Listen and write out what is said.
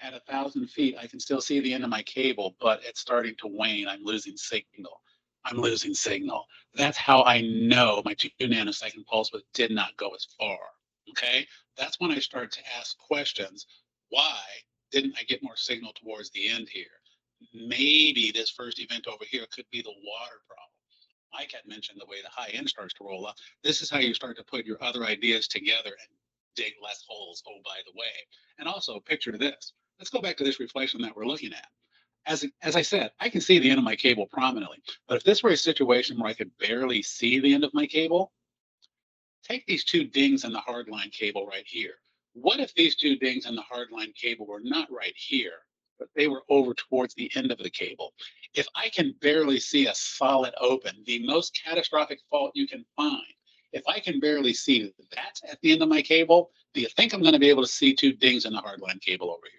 at a thousand feet, I can still see the end of my cable, but it's starting to wane. I'm losing signal. I'm losing signal. That's how I know my two nanosecond pulse width did not go as far. Okay. That's when I start to ask questions. Why didn't I get more signal towards the end here? Maybe this first event over here could be the water problem. Mike had mentioned the way the high end starts to roll up. This is how you start to put your other ideas together and dig less holes. Oh, by the way. And also picture this. Let's go back to this reflection that we're looking at. As, as I said, I can see the end of my cable prominently, but if this were a situation where I could barely see the end of my cable, take these two dings in the hardline cable right here. What if these two dings in the hardline cable were not right here, but they were over towards the end of the cable? If I can barely see a solid open, the most catastrophic fault you can find, if I can barely see that at the end of my cable, do you think I'm going to be able to see two dings in the hardline cable over here?